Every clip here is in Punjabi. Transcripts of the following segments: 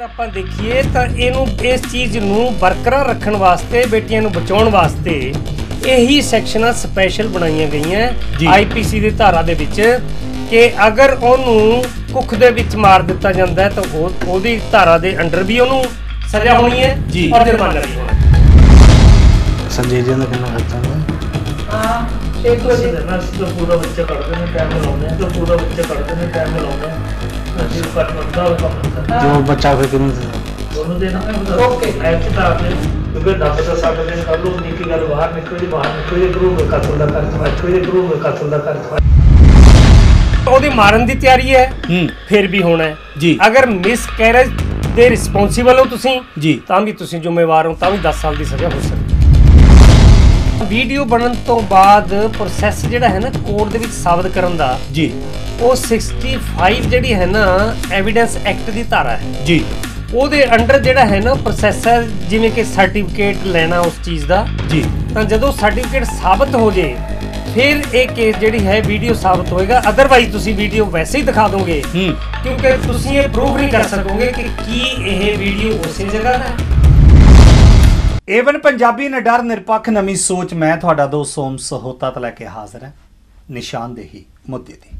ਅਗਰ ਆਪਾਂ ਦੇਖੀਏ ਤਾਂ ਇਹਨੂੰ ਇਸ ਚੀਜ਼ ਨੂੰ ਬਰਕਰਾਰ ਰੱਖਣ ਵਾਸਤੇ ਬੇਟੀਆਂ ਨੂੰ ਬਚਾਉਣ ਵਾਸਤੇ ਇਹੀ ਸੈਕਸ਼ਨਾਂ ਸਪੈਸ਼ਲ ਬਣਾਈਆਂ ਗਈਆਂ। ਆਈਪੀਸੀ ਦੀ ਧਾਰਾ ਦੇ ਵਿੱਚ ਕਿ ਅਗਰ ਉਹਨੂੰ ਕੁੱਖ ਦੇ ਵਿੱਚ ਮਾਰ ਦਿੱਤਾ ਜਾਂਦਾ ਹੈ ਤਾਂ ਉਹ ਉਹਦੀ ਧਾਰਾ ਦੇ ਅੰਡਰ ਵੀ ਉਹਨੂੰ ਸਜ਼ਾ ਹੋਣੀ ਹੈ ਜੀ। ਔਰ ਜੁਰਮਾਨਾ ਵੀ ਹੋਣਾ ਹੈ ਸੰਜੇ ਜੀ ਦਾ ਕਿੰਨਾ ਖਰਚਾ ਹੋਇਆ ਹਾਂ ਇੱਕ ਵਜੇ ਨਾ ਸਿੱਧਾ ਪੂਰਾ ਬੱਚਾ ਕੱਢਦੇ ਨੇ ਟਾਈਮ ਲਾਉਂਦੇ ਨੇ ਪੂਰਾ ਬੱਚਾ ਕੱਢਦੇ ਨੇ ਟਾਈਮ ਲਾਉਂਦੇ ਨੇ ਜੋ ਬੱਚਾ ਫਿਰ ਦਿੱਤਾ? ਦੋਨੋਂ ਦੇ ਨਾ ਓਕੇ। ਐਕਟ ਤਾਂ ਆਪਣੇ ਕਿਉਂਕਿ ਦੱਸ ਤਾਂ ਸਾਡੇ ਦਿਨ ਕਰ ਲੋ ਨਿੱਕੀ ਗੱਲ ਬਾਹਰ ਨਿਕਲ ਜੀ ਬਾਹਰ ਨਿਕਲ ਜੀ ਗਰੂ ਮੇ ਕਤਲ ਦਾ ਕਰ ਤਵਾ ਕੋਈ ਗਰੂ ਮੇ ਕਤਲ ਦਾ ਕਰ ਤਵਾ ਉਹਦੀ ਮਾਰਨ ਦੀ ਤਿਆਰੀ ਹੈ ਹੂੰ। ਫਿਰ ਵੀ ਹੋਣਾ ਹੈ। ਜੀ। ਅਗਰ ਮਿਸ ਕੈਰੇਜ ਦੇ ਰਿਸਪੌਂਸੀਬਲ ਹੋ ਤੁਸੀਂ ਜੀ। ਤਾਂ ਵੀ ਤੁਸੀਂ ਜ਼ਿੰਮੇਵਾਰ ਹੋ ਤਾਂ ਵੀ 10 ਸਾਲ ਦੀ ਸਜ਼ਾ ਹੋ ਸਕਦੀ ਵੀਡੀਓ ਬਣਨ ਤੋਂ ਬਾਅਦ ਪ੍ਰੋਸੈਸ ਜਿਹੜਾ ਹੈ ਨਾ ਕੋਰਟ ਦੇ ਵਿੱਚ ਸਾਬਤ ਕਰਨ ਦਾ ਜੀ। ਉਹ 65 ਜਿਹੜੀ ਹੈ ਨਾ ਐਵੀਡੈਂਸ ਐਕਟ ਦੀ ਧਾਰਾ ਹੈ। ਜੀ। ਉਹਦੇ ਅੰਡਰ ਜਿਹੜਾ ਹੈ ਨਾ ਪ੍ਰੋਸੈਸ ਹੈ ਜਿਵੇਂ ਕਿ ਸਰਟੀਫਿਕੇਟ ਲੈਣਾ ਉਸ ਚੀਜ਼ ਦਾ ਜੀ। ਤਾਂ ਜਦੋਂ ਸਰਟੀਫਿਕੇਟ ਸਾਬਤ ਹੋ ਜੇ ਫਿਰ ਇਹ ਕੇਸ ਜਿਹੜੀ ਹੈ ਵੀਡੀਓ ਸਾਬਤ ਹੋਏਗਾ। ਅਦਰਵਾਈਜ਼ ਤੁਸੀਂ ਵੀਡੀਓ ਵੈਸੇ ਹੀ ਦਿਖਾ ਦੋਗੇ। ਹੂੰ। ਕਿਉਂਕਿ ਤੁਸੀਂ ਇਹ ਪ੍ਰੂਵ ਨਹੀਂ ਕਰ ਸਕੋਗੇ ਕਿ ਕੀ ਇਹ ਵੀਡੀਓ ਉਸੇ ਜਗ੍ਹਾ ਦਾ ਹੈ। ਏਵਨ ਪੰਜਾਬੀ ਨਿਡਰ ਨਿਰਪੱਖ ਨਵੀਂ ਸੋਚ ਮੈਂ ਤੁਹਾਡਾ ਦੋਸਤ ਸੋਮ ਸਹੋਤਾ ਤੋਂ ਲੈ ਕੇ ਹਾਜ਼ਰ ਹਾਂ। ਨਿਸ਼ਾਨਦੇਹੀ ਮੁੱਦੇ ਦੀ।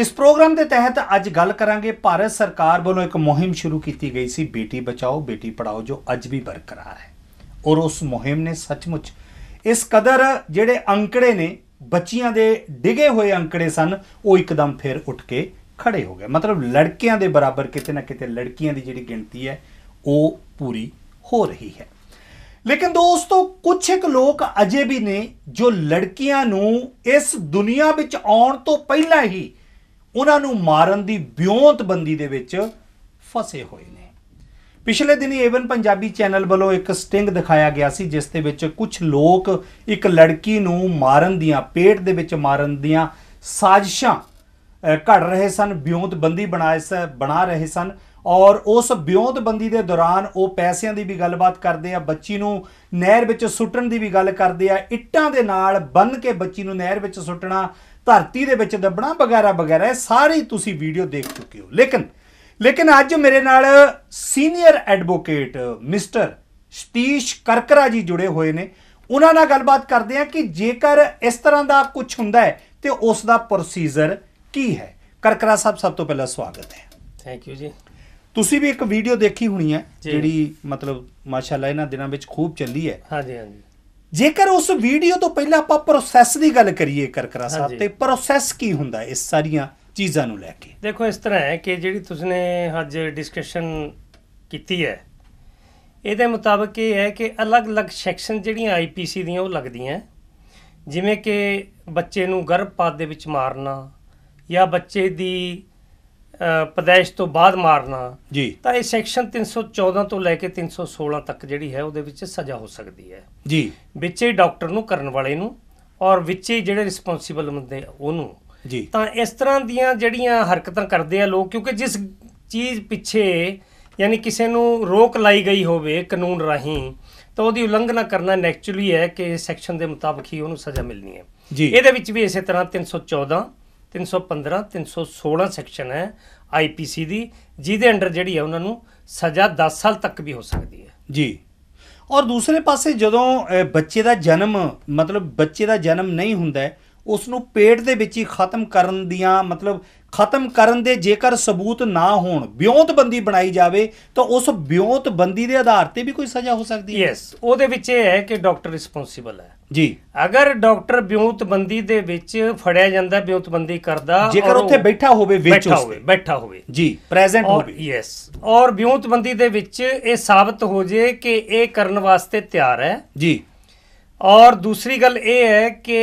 ਇਸ ਪ੍ਰੋਗਰਾਮ ਦੇ ਤਹਿਤ ਅੱਜ ਗੱਲ ਕਰਾਂਗੇ ਭਾਰਤ ਸਰਕਾਰ ਵੱਲੋਂ ਇੱਕ ਮੁਹਿੰਮ ਸ਼ੁਰੂ ਕੀਤੀ ਗਈ ਸੀ, ਬੇਟੀ ਬਚਾਓ, ਬੇਟੀ ਪੜਾਓ ਜੋ ਅੱਜ ਵੀ ਬਰਕਰਾਰ ਹੈ। ਔਰ ਉਸ ਮੁਹਿੰਮ ਨੇ ਸੱਚਮੁੱਚ ਇਸ ਕਦਰ ਜਿਹੜੇ ਅੰਕੜੇ ਨੇ, ਬੱਚੀਆਂ ਦੇ ਡਿਗੇ ਹੋਏ ਅੰਕੜੇ ਸਨ, ਉਹ ਇੱਕਦਮ ਫਿਰ ਉੱਠ ਕੇ ਖੜੇ ਹੋ ਗਏ। ਮਤਲਬ ਲੜਕਿਆਂ ਦੇ ਬਰਾਬਰ ਕਿਤੇ ਨਾ ਕਿਤੇ ਲੜਕੀਆਂ ਦੀ ਜਿਹੜੀ ਗਿਣਤੀ ਹੈ, ਉਹ ਪੂਰੀ ਹੋ ਰਹੀ ਹੈ। ਲੇਕਿਨ ਦੋਸਤੋ ਕੁਝ ਇੱਕ ਲੋਕ ਅਜੇ ਵੀ ਨੇ ਜੋ ਲੜਕੀਆਂ ਨੂੰ ਇਸ ਦੁਨੀਆ ਵਿੱਚ ਆਉਣ ਤੋਂ ਪਹਿਲਾਂ ਹੀ ਉਹਨਾਂ ਨੂੰ ਮਾਰਨ ਦੀ ਬਿਉਂਤਬੰਦੀ ਦੇ ਵਿੱਚ ਫਸੇ ਹੋਏ ਨੇ। ਪਿਛਲੇ ਦਿਨੀ ਏਵਨ ਪੰਜਾਬੀ ਚੈਨਲ ਵੱਲੋਂ ਇੱਕ ਸਟਿੰਗ ਦਿਖਾਇਆ ਗਿਆ ਸੀ, ਜਿਸ ਦੇ ਵਿੱਚ ਕੁਝ ਲੋਕ ਇੱਕ ਲੜਕੀ ਨੂੰ ਮਾਰਨ ਦੀਆਂ, ਪੇਟ ਦੇ ਵਿੱਚ ਮਾਰਨ ਦੀਆਂ ਸਾਜ਼ਿਸ਼ਾਂ ਘੜ ਰਹੇ ਸਨ ਬਿਉਂਤਬੰਦੀ ਬਣਾਏ ਸ, ਬਣਾ ਰਹੇ ਸਨ ਔਰ ਉਸ ਵਿਉਂਤਬੰਦੀ ਦੇ ਦੌਰਾਨ ਉਹ ਪੈਸਿਆਂ ਦੀ ਵੀ ਗੱਲਬਾਤ ਕਰਦੇ ਆ, ਬੱਚੀ ਨੂੰ ਨਹਿਰ ਵਿੱਚ ਸੁੱਟਣ ਦੀ ਵੀ ਗੱਲ ਕਰਦੇ ਆ, ਇੱਟਾਂ ਦੇ ਨਾਲ ਬੰਨ ਕੇ ਬੱਚੀ ਨੂੰ ਨਹਿਰ ਵਿੱਚ ਸੁੱਟਣਾ ਧਰਤੀ ਦੇ ਵਿੱਚ ਦੱਬਣਾ ਵਗੈਰਾ ਵਗੈਰਾ ਸਾਰੀ ਤੁਸੀਂ ਵੀਡੀਓ ਦੇਖ ਚੁੱਕੇ ਹੋ। ਲੇਕਿਨ ਲੇਕਿਨ ਅੱਜ ਮੇਰੇ ਨਾਲ senior advocate mister Satish Karkara ji ਜੁੜੇ ਹੋਏ ਨੇ। ਉਹਨਾਂ ਨਾਲ ਗੱਲਬਾਤ ਕਰਦੇ ਆ ਕਿ ਜੇਕਰ ਇਸ ਤਰ੍ਹਾਂ ਦਾ ਕੁਝ ਹੁੰਦਾ ਹੈ ਤੇ ਉਸ ਦਾ ਪ੍ਰੋਸੀਜਰ ਕੀ ਹੈ। ਕਰਕਰਾ ਸਾਹਿਬ ਸਭ ਤੋਂ ਪਹਿਲਾਂ ਸਵਾਗਤ ਹੈ। ਥੈਂਕ ਯੂ ਜੀ। ਤੁਸੀਂ ਵੀ ਇੱਕ ਵੀਡੀਓ ਦੇਖੀ ਹੋਣੀ ਹੈ। ਜਿਹੜੀ ਮਤਲਬ ਮਾਸ਼ਾਅੱਲਾ ਇਹਨਾਂ ਦਿਨਾਂ ਵਿੱਚ ਖੂਬ ਚੱਲੀ ਹੈ। ਹਾਂਜੀ ਹਾਂਜੀ। ਜੇਕਰ ਉਸ ਵੀਡੀਓ ਤੋਂ ਪਹਿਲਾਂ ਆਪਾਂ ਪ੍ਰੋਸੈਸ ਦੀ ਗੱਲ ਕਰੀਏ ਕਰਕਰਾ ਸਾਹਿਬ। ਤੇ ਪ੍ਰੋਸੈਸ ਕੀ ਹੁੰਦਾ ਇਸ ਸਾਰੀਆਂ ਚੀਜ਼ਾਂ ਨੂੰ ਲੈ ਕੇ ਦੇਖੋ ਇਸ ਤਰ੍ਹਾਂ ਹੈ ਕਿ ਜਿਹੜੀ ਤੁਸਨੇ ਅੱਜ ਡਿਸਕਸ਼ਨ ਕੀਤੀ ਹੈ ਇਹਦੇ ਮੁਤਾਬਕ ਇਹ ਹੈ ਕਿ ਅਲੱਗ-ਅਲੱਗ ਸੈਕਸ਼ਨ ਜਿਹੜੀਆਂ ਆਈਪੀਸੀ ਦੀਆਂ ਉਹ ਲੱਗਦੀਆਂ ਜਿਵੇਂ ਕਿ ਬੱਚੇ ਨੂੰ ਗਰਭਪਾਤ ਦੇ ਵਿੱਚ ਮਾਰਨਾ ਜਾਂ ਬੱਚੇ ਦੀ ਪੈਦਾਇਸ਼ ਤੋਂ ਬਾਅਦ ਮਾਰਨਾ ਜੀ। ਤਾਂ ਇਹ ਸੈਕਸ਼ਨ 314 ਤੋਂ ਲੈ ਕੇ 316 ਤੱਕ ਜਿਹੜੀ ਹੈ ਉਹਦੇ ਵਿੱਚ ਸਜ਼ਾ ਹੋ ਸਕਦੀ ਹੈ। ਜੀ। ਵਿੱਚ ਹੀ ਡਾਕਟਰ ਨੂੰ ਕਰਨ ਵਾਲੇ ਨੂੰ ਔਰ ਵਿੱਚ ਹੀ ਜਿਹੜੇ ਰਿਸਪੌਂਸੀਬਲ ਹੁੰਦੇ ਆ ਉਹਨੂੰ। ਜੀ। ਤਾਂ ਇਸ ਤਰ੍ਹਾਂ ਦੀਆਂ ਜਿਹੜੀਆਂ ਹਰਕਤਾਂ ਕਰਦੇ ਆ ਲੋਕ ਕਿਉਂਕਿ ਜਿਸ ਚੀਜ਼ ਪਿੱਛੇ ਯਾਨੀ ਕਿਸੇ ਨੂੰ ਰੋਕ ਲਾਈ ਗਈ ਹੋਵੇ ਕਾਨੂੰਨ ਰਾਹੀਂ ਤਾਂ ਉਹਦੀ ਉਲੰਘਣਾ ਕਰਨਾ ਨੈਚੁਰਲੀ ਹੈ ਕਿ ਸੈਕਸ਼ਨ ਦੇ ਮੁਤਾਬਕ ਹੀ ਉਹਨੂੰ ਸਜ਼ਾ ਮਿਲਣੀ ਹੈ। ਜੀ। ਇਹਦੇ ਵਿੱਚ ਵੀ ਇਸੇ ਤਰ੍ਹਾਂ 314 315 316 ਸੈਕਸ਼ਨ ਹੈ ਆਈਪੀਸੀ ਦੀ ਜਿਹਦੇ ਅੰਡਰ ਜਿਹੜੀ ਹੈ ਉਹਨਾਂ ਨੂੰ ਸਜ਼ਾ 10 ਸਾਲ ਤੱਕ ਵੀ ਹੋ ਸਕਦੀ ਹੈ। ਜੀ। ਔਰ ਦੂਸਰੇ ਪਾਸੇ ਜਦੋਂ ਬੱਚੇ ਦਾ ਜਨਮ ਮਤਲਬ ਬੱਚੇ ਦਾ ਜਨਮ ਨਹੀਂ ਹੁੰਦਾ ਹੈ, ਉਸ ਨੂੰ ਪੇਟ ਦੇ ਵਿੱਚ ਹੀ ਖਤਮ ਕਰਨ ਦੀਆਂ ਮਤਲਬ ਖਤਮ ਕਰਨ ਦੇ ਜੇਕਰ ਸਬੂਤ ਨਾ ਹੋਣ ਵਿਉਂਤਬੰਦੀ ਬਣਾਈ ਜਾਵੇ ਤਾਂ ਉਸ ਵਿਉਂਤਬੰਦੀ ਦੇ ਆਧਾਰ ਤੇ ਵੀ ਕੋਈ ਸਜ਼ਾ ਹੋ ਸਕਦੀ ਹੈ। ਯੈਸ ਉਹਦੇ ਵਿੱਚ ਇਹ ਹੈ ਕਿ ਡਾਕਟਰ ਰਿਸਪੌਂਸੀਬਲ ਹੈ। ਜੀ। ਅਗਰ ਡਾਕਟਰ ਵਿਉਂਤਬੰਦੀ ਦੇ ਵਿੱਚ ਫੜਿਆ ਜਾਂਦਾ ਵਿਉਂਤਬੰਦੀ ਕਰਦਾ ਜੇਕਰ ਉੱਥੇ ਬੈਠਾ ਹੋਵੇ ਵਿੱਚ ਬੈਠਾ ਉਸ ਹੋਵੇ। ਬੈਠਾ ਹੋਵੇ। ਜੀ ਪ੍ਰੈਜ਼ੈਂਟ ਹੋਵੇ। ਯੈਸ ਔਰ ਵਿਉਂਤਬੰਦੀ ਦੇ ਵਿੱਚ ਇਹ ਸਾਬਤ ਹੋ ਜੇ ਕਿ ਇਹ ਕਰਨ ਵਾਸਤੇ ਤਿਆਰ ਹੈ। ਜੀ। ਔਰ ਦੂਸਰੀ ਗੱਲ ਇਹ ਹੈ ਕਿ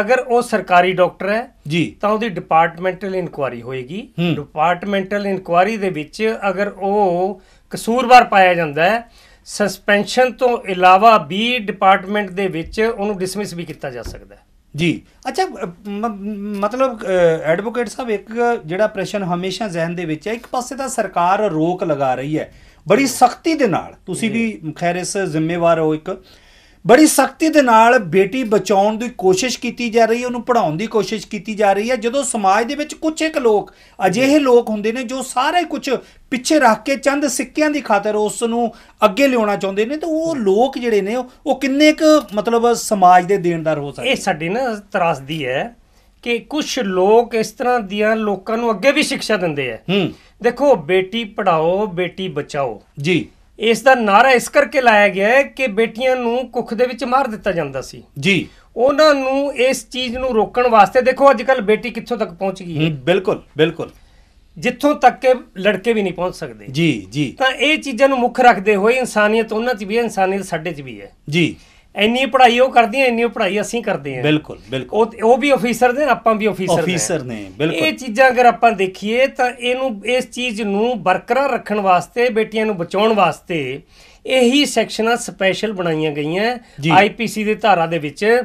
ਅਗਰ ਉਹ ਸਰਕਾਰੀ ਡਾਕਟਰ ਹੈ ਜੀ। ਤਾਂ ਉਹਦੀ ਡਿਪਾਰਟਮੈਂਟਲ ਇਨਕੁਆਰੀ ਹੋਏਗੀ। ਡਿਪਾਰਟਮੈਂਟਲ ਇਨਕੁਆਰੀ ਦੇ ਵਿੱਚ ਅਗਰ ਉਹ ਕਸੂਰਵਾਰ ਪਾਇਆ ਜਾਂਦਾ ਹੈ ਸਸਪੈਂਸ਼ਨ ਤੋਂ ਇਲਾਵਾ ਵੀ ਡਿਪਾਰਟਮੈਂਟ ਦੇ ਵਿੱਚ ਉਹਨੂੰ ਡਿਸਮਿਸ ਵੀ ਕੀਤਾ ਜਾ ਸਕਦਾ ਹੈ। ਜੀ। ਅੱਛਾ ਮਤਲਬ ਐਡਵੋਕੇਟ ਸਾਹਿਬ ਇੱਕ ਜਿਹੜਾ ਪ੍ਰਸ਼ਨ ਹਮੇਸ਼ਾ ਜ਼ਿਹਨ ਦੇ ਵਿੱਚ ਹੈ ਇੱਕ ਪਾਸੇ ਤਾਂ ਸਰਕਾਰ ਰੋਕ ਲਗਾ ਰਹੀ ਹੈ। ਬੜੀ ਸਖਤੀ ਦੇ ਨਾਲ ਤੁਸੀਂ ਵੀ ਖੈਰ ਇਸ ਜ਼ਿੰਮੇਵਾਰ ਹੋ ਇੱਕ। ਬੜੀ ਸਖਤੀ ਦੇ ਨਾਲ ਬੇਟੀ ਬਚਾਉਣ ਦੀ ਕੋਸ਼ਿਸ਼ ਕੀਤੀ ਜਾ ਰਹੀ ਹੈ ਉਹਨੂੰ ਪੜਾਉਣ ਦੀ ਕੋਸ਼ਿਸ਼ ਕੀਤੀ ਜਾ ਰਹੀ ਹੈ। ਜਦੋਂ ਸਮਾਜ ਦੇ ਵਿੱਚ ਕੁਝ ਇੱਕ ਲੋਕ ਅਜਿਹੇ ਲੋਕ ਹੁੰਦੇ ਨੇ ਜੋ ਸਾਰੇ ਕੁਝ ਪਿੱਛੇ ਰੱਖ ਕੇ ਚੰਦ ਸਿੱਕਿਆਂ ਦੀ ਖਾਤਰ ਉਸ ਨੂੰ ਅੱਗੇ ਲਿਆਉਣਾ ਚਾਹੁੰਦੇ ਨੇ ਤੇ ਉਹ ਲੋਕ ਜਿਹੜੇ ਨੇ ਉਹ- ਕਿੰਨੇ ਕੁ ਮਤਲਬ ਸਮਾਜ ਦੇ ਦੇਣਦਾਰ ਹੋ ਸਕਦੇ ਇਹ ਸਾਡੀ ਨਾ ਤਰਾਸਦੀ ਹੈ ਕਿ ਕੁਝ ਲੋਕ ਇਸ ਤਰ੍ਹਾਂ ਦੀਆਂ ਲੋਕਾਂ ਨੂੰ ਅੱਗੇ ਵੀ ਸਿੱਖਿਆ ਦਿੰਦੇ ਆ ਹੂੰ। ਦੇਖੋ ਬੇਟੀ ਪੜਾਓ ਬੇਟੀ ਬਚਾਓ। ਜੀ। ਇਸ ਦਾ ਨਾਰਾ ਇਸ ਕਰਕੇ ਲਾਇਆ ਗਿਆ ਹੈ ਕਿ ਬੇਟੀਆਂ ਨੂੰ ਕੁੱਖ ਦੇ ਵਿੱਚ ਮਾਰ ਦਿੱਤਾ ਜਾਂਦਾ ਸੀ। ਜੀ। ਉਹਨਾਂ ਨੂੰ ਇਸ ਚੀਜ਼ ਨੂੰ ਰੋਕਣ ਵਾਸਤੇ ਦੇਖੋ ਅੱਜ ਕੱਲ ਬੇਟੀ ਕਿੱਥੋਂ ਤੱਕ ਪਹੁੰਚ ਗਈ ਹੈ? ਹੂੰ, ਬਿਲਕੁਲ ਬਿਲਕੁਲ। ਜਿੱਥੋਂ ਤੱਕ ਕਿ ਲੜਕੇ ਵੀ ਨਹੀਂ ਪਹੁੰਚ ਸਕਦੇ। ਜੀ ਜੀ। ਤਾਂ ਇਹ ਚੀਜ਼ਾਂ ਨੂੰ ਮੁੱਖ ਰੱਖਦੇ ਹੋਏ ਇਨਸਾਨੀਅਤ ਉਹਨਾਂ 'ਚ ਵੀ ਹੈ ਇਨਸਾਨੀਅਤ ਸਾਡੇ 'ਚ ਵੀ ਹੈ। ਜੀ। ਇੰਨੀ ਪੜ੍ਹਾਈ ਉਹ ਕਰਦੀਆਂ ਇੰਨੀ ਪੜ੍ਹਾਈ ਅਸੀਂ ਕਰਦੇ ਹਾਂ। ਬਿਲਕੁਲ ਬਿਲਕੁਲ। ਉਹ ਉਹ ਵੀ ਆਫੀਸਰ ਨੇ ਆਪਾਂ ਵੀ ਆਫੀਸਰ ਨੇ। ਆਫੀਸਰ ਨੇ ਬਿਲਕੁਲ। ਇਹ ਚੀਜ਼ਾਂ ਅਗਰ ਆਪਾਂ ਦੇਖੀਏ ਤਾਂ ਇਹਨੂੰ ਇਸ ਚੀਜ਼ ਨੂੰ ਬਰਕਰਾਰ ਰੱਖਣ ਵਾਸਤੇ ਬੇਟੀਆਂ ਨੂੰ ਬਚਾਉਣ ਵਾਸਤੇ ਇਹੀ ਸੈਕਸ਼ਨਾਂ ਸਪੈਸ਼ਲ ਬਣਾਈਆਂ ਗਈਆਂ। ਆਈਪੀਸੀ ਦੀ ਧਾਰਾ ਦੇ ਵਿੱਚ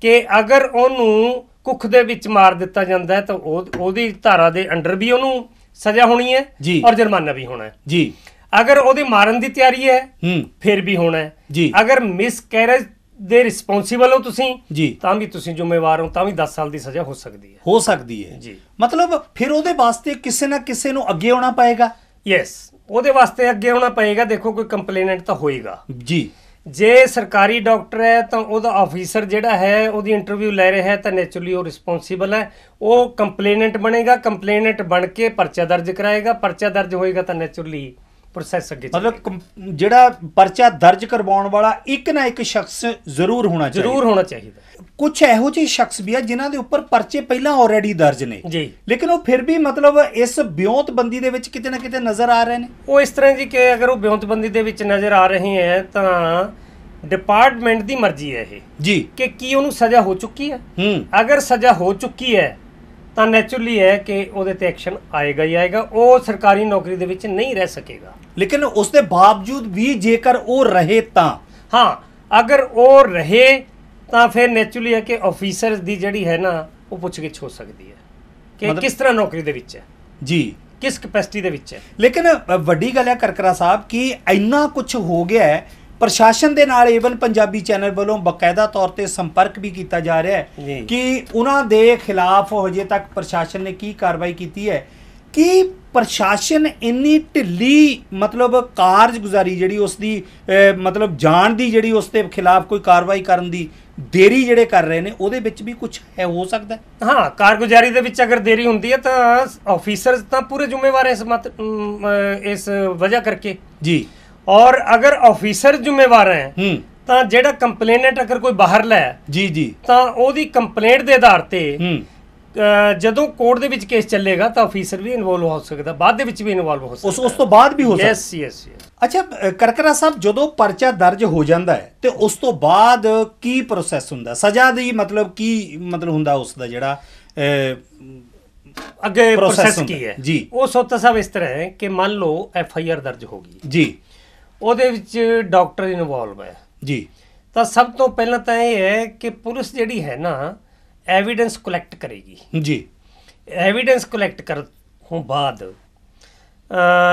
ਕਿ ਅਗਰ ਉਹਨੂੰ ਕੁੱਖ ਦੇ ਵਿੱਚ ਮਾਰ ਦਿੱਤਾ ਜਾਂਦਾ ਹੈ ਤਾਂ ਉਹ ਉਹਦੀ ਧਾਰਾ ਦੇ ਅੰਡਰ ਵੀ ਉਹਨੂੰ ਸਜ਼ਾ ਹੋਣੀ ਹੈ। ਔਰ ਜੁਰਮਾਨਾ ਵੀ ਹੋਣਾ ਹੈ। ਜੀ। ਅਗਰ ਉਹਦੇ ਮਾਰਨ ਦੀ ਤਿਆਰੀ ਹੈ ਹੂੰ। ਫਿਰ ਵੀ ਹੋਣਾ ਹੈ। ਜੀ। ਅਗਰ ਮਿਸ ਕੈਰੇਜ ਦੇ ਰਿਸਪੌਂਸੀਬਲ ਹੋ ਤੁਸੀਂ ਜੀ। ਤਾਂ ਵੀ ਤੁਸੀਂ ਜ਼ਿੰਮੇਵਾਰ ਹੋ ਤਾਂ ਵੀ 10 ਸਾਲ ਦੀ ਸਜ਼ਾ ਹੋ ਸਕਦੀ ਹੈ। ਹੋ ਸਕਦੀ ਹੈ। ਜੀ। ਮਤਲਬ ਫਿਰ ਉਹਦੇ ਵਾਸਤੇ ਕਿਸੇ ਨਾ ਕਿਸੇ ਨੂੰ ਅੱਗੇ ਆਉਣਾ ਪਏਗਾ? ਯੈਸ ਉਹਦੇ ਵਾਸਤੇ ਅੱਗੇ ਆਉਣਾ ਪਏਗਾ ਦੇਖੋ ਕੋਈ ਕੰਪਲੇਨੈਂਟ ਤਾਂ ਹੋਏਗਾ। ਜੀ। ਜੇ ਸਰਕਾਰੀ ਡਾਕਟਰ ਹੈ ਤਾਂ ਉਹਦਾ ਆਫੀਸਰ ਜਿਹੜਾ ਹੈ ਉਹਦੀ ਇੰਟਰਵਿਊ ਲੈ ਰਿਹਾ ਹੈ ਤਾਂ ਨੇਚਰਲੀ ਉਹ ਰਿਸਪੌਂਸੀਬਲ ਹੈ। ਉਹ ਕੰਪਲੇਨੈਂਟ ਬਣੇਗਾ ਕੰਪਲੇਨੈਂਟ ਬਣ ਕੇ ਪਰਚਾ ਦਰਜ ਕਰਾਏਗਾ ਪਰਚਾ ਦਰਜ ਹੋਏਗਾ ਤਾਂ ਨੇਚਰਲੀ ਪ੍ਰੋਸੈਸ ਅੱਗੇ ਮਤਲਬ ਜਿਹੜਾ ਪਰਚਾ ਦਰਜ ਕਰਵਾਉਣ ਵਾਲਾ ਇੱਕ ਨਾ ਇੱਕ ਸ਼ਖਸ ਜ਼ਰੂਰ ਹੋਣਾ ਚਾਹੀਦਾ। ਜ਼ਰੂਰ ਹੋਣਾ ਚਾਹੀਦਾ। ਕੁਝ ਇਹੋ ਜਿਹੇ ਸ਼ਖਸ ਵੀ ਆ ਜਿਨ੍ਹਾਂ ਦੇ ਉੱਪਰ ਪਰਚੇ ਪਹਿਲਾਂ ਆਲਰੇਡੀ ਦਰਜ ਨੇ। ਜੀ। ਲੇਕਿਨ ਉਹ ਫਿਰ ਵੀ ਮਤਲਬ ਇਸ ਬਿਉਂਤਬੰਦੀ ਦੇ ਵਿੱਚ ਕਿਤੇ ਨਾ ਕਿਤੇ ਨਜ਼ਰ ਆ ਰਹੇ ਨੇ। ਉਹ ਇਸ ਤਰ੍ਹਾਂ ਜੀ ਕਿ ਅਗਰ ਉਹ ਬਿਉਂਤਬੰਦੀ ਦੇ ਵਿੱਚ ਨਜ਼ਰ ਆ ਰਹੇ ਹੈ ਤਾਂ ਡਿਪਾਰਟਮੈਂਟ ਦੀ ਮਰਜ਼ੀ ਹੈ ਇਹ। ਜੀ। ਕਿ ਕੀ ਉਹਨੂੰ ਸਜ਼ਾ ਹੋ ਚੁੱਕੀ ਹੈ? ਹੂੰ। ਅਗਰ ਸਜ਼ਾ ਹੋ ਚੁੱਕੀ ਹੈ ਤਾਂ ਨੈਚੁਰਲੀ ਹੈ ਕਿ ਉਹਦੇ ਤੇ ਐਕਸ਼ਨ ਆਏਗਾ ਹੀ ਆਏਗਾ ਉਹ ਸਰਕਾਰੀ ਨੌਕਰੀ ਦੇ ਵਿੱਚ ਨਹੀਂ ਰਹਿ ਸਕੇਗਾ। ਲੇਕਿਨ ਉਸ ਦੇ ਬਾਵਜੂਦ ਵੀ ਜੇਕਰ ਉਹ ਰਹੇ ਤਾਂ? ਹਾਂ ਅਗਰ ਉਹ ਰਹੇ ਤਾਂ ਫਿਰ ਨੈਚੁਰਲੀ ਹੈ ਕਿ ਆਫੀਸਰ ਦੀ ਜਿਹੜੀ ਹੈ ਨਾ ਉਹ ਪੁੱਛਗਿੱਛ ਹੋ ਸਕਦੀ ਹੈ। ਕਿ ਕਿਸ ਤਰ੍ਹਾਂ ਨੌਕਰੀ ਦੇ ਵਿੱਚ ਹੈ? ਜੀ। ਕਿਸ ਕੈਪੈਸਿਟੀ ਦੇ ਵਿੱਚ ਹੈ? ਲੇਕਿਨ ਵੱਡੀ ਗੱਲ ਹੈ ਕਰਕਰਾ ਸਾਹਿਬ ਕਿ ਇੰਨਾ ਕੁਝ ਹੋ ਗਿਆ ਹੈ ਪ੍ਰਸ਼ਾਸਨ ਦੇ ਨਾਲ ਏਵਨ ਪੰਜਾਬੀ ਚੈਨਲ ਵੱਲੋਂ ਬਕਾਇਦਾ ਤੌਰ ਤੇ ਸੰਪਰਕ ਵੀ ਕੀਤਾ ਜਾ ਰਿਹਾ ਹੈ। ਕਿ ਉਹਨਾਂ ਦੇ ਖਿਲਾਫ ਹਜੇ ਤੱਕ ਪ੍ਰਸ਼ਾਸਨ ਨੇ ਕੀ ਕਾਰਵਾਈ ਕੀਤੀ ਹੈ? ਕਿ ਪ੍ਰਸ਼ਾਸਨ ਇੰਨੀ ਢਿੱਲੀ ਮਤਲਬ ਕਾਰਜਗੁਜ਼ਾਰੀ ਜਿਹੜੀ ਉਸ ਦੀ ਮਤਲਬ ਜਾਣ ਦੀ ਜਿਹੜੀ ਉਸ ਦੇ ਖਿਲਾਫ ਕੋਈ ਕਾਰਵਾਈ ਕਰਨ ਦੀ ਦੇਰੀ ਜਿਹੜੇ ਕਰ ਰਹੇ ਨੇ ਉਹਦੇ ਵਿੱਚ ਵੀ ਕੁਝ ਹੈ ਹੋ ਸਕਦਾ ਹੈ? ਕਾਰਗੁਜ਼ਾਰੀ ਦੇ ਵਿੱਚ ਅਗਰ ਦੇਰੀ ਹੁੰਦੀ ਹੈ ਤਾਂ ਆਫੀਸਰ ਤਾਂ ਪੂਰੇ ਜ਼ਿੰਮੇਵਾਰ ਇਸ ਮਤ ਇਸ ਵਜ੍ਹਾ ਕਰਕੇ। ਜੀ। ਔਰ ਅਗਰ ਆਫੀਸਰ ਜ਼ਿੰਮੇਵਾਰ ਹੈ ਹੂੰ। ਤਾਂ ਜਿਹੜਾ ਕੰਪਲੇਨੈਂਟ ਅਗਰ ਕੋਈ ਬਾਹਰ ਲੈ ਜੀ ਜੀ। ਤਾਂ ਉਹਦੀ ਕੰਪਲੇਂਟ ਦੇ ਆਧਾਰ ਤੇ ਹੂੰ। ਜਦੋਂ ਕੋਰਟ ਦੇ ਵਿੱਚ ਕੇਸ ਚੱਲੇਗਾ ਤਾਂ ਆਫੀਸਰ ਵੀ ਇਨਵੋਲਵ ਹੋ ਸਕਦਾ ਬਾਅਦ ਦੇ ਵਿੱਚ ਵੀ ਇਨਵੋਲਵ ਹੋ ਸਕਦਾ। ਉਸ ਤੋਂ ਬਾਅਦ ਵੀ ਹੋ ਸਕਦਾ। ਯੈਸ ਯੈਸ ਅੱਛਾ ਕਰਕਰਾ ਸਾਹਿਬ ਜਦੋਂ ਪਰਚਾ ਦਰਜ ਹੋ ਜਾਂਦਾ ਹੈ ਤੇ ਉਸ ਤੋਂ ਬਾਅਦ ਕੀ ਪ੍ਰੋਸੈਸ ਹੁੰਦਾ? ਸਜ਼ਾ ਦੀ ਮਤਲਬ ਕੀ ਮਤਲਬ ਹੁੰਦਾ ਉਸ ਦਾ ਜਿਹੜਾ ਅੱਗੇ ਪ੍ਰੋਸੈਸ ਕੀ ਹੈ? ਜੀ। ਉਹ ਸੋਤਾ ਸਾਹਿਬ ਇਸ ਤਰ੍ਹਾਂ ਹੈ ਕਿ ਮੰਨ ਲਓ ਐਫ ਆਈ ਆਰ ਦਰਜ ਹੋ ਗਈ। ਜੀ। ਉਹਦੇ ਵਿੱਚ ਡਾਕਟਰ ਇਨਵੋਲਵ ਹੈ। ਜੀ। ਤਾਂ ਸਭ ਤੋਂ ਪਹਿਲਾਂ ਤਾਂ ਇਹ ਹੈ ਕਿ ਪੁਲਿਸ ਜਿਹੜੀ ਹੈ ਨਾ ਐਵੀਡੈਂਸ ਕਲੈਕਟ ਕਰੇਗੀ। ਜੀ। ਐਵੀਡੈਂਸ ਕਲੈਕਟ ਕਰਨ ਤੋਂ ਬਾਅਦ